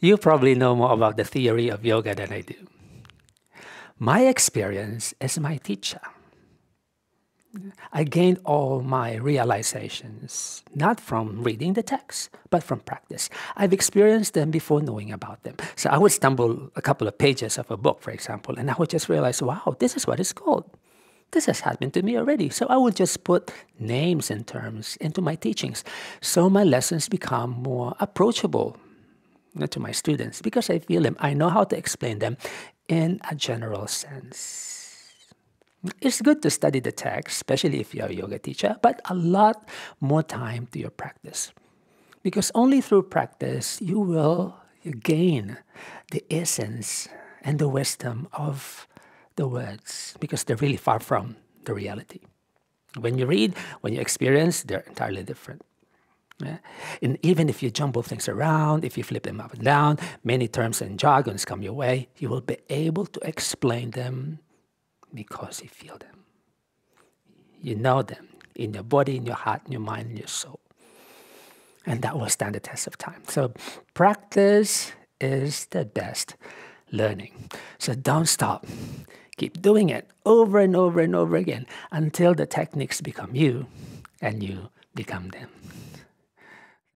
You probably know more about the theory of yoga than I do. My experience is my teacher. I gained all my realizations, not from reading the text, but from practice. I've experienced them before knowing about them. So I would stumble a couple of pages of a book, for example, and I would just realize, wow, this is what it's called. This has happened to me already. So I would just put names and terms into my teachings. So my lessons become more approachable to my students because I feel them. I know how to explain them in a general sense. It's good to study the text, especially if you're a yoga teacher, but a lot more time to your practice. Because only through practice you will gain the essence and the wisdom of the words, because they're really far from the reality. When you read, when you experience, they're entirely different. Yeah? And even if you jumble things around, if you flip them up and down, many terms and jargons come your way, you will be able to explain them because you feel them. You know them in your body, in your heart, in your mind, in your soul. And that will stand the test of time. So practice is the best learning. So don't stop. Keep doing it over and over and over again until the techniques become you and you become them.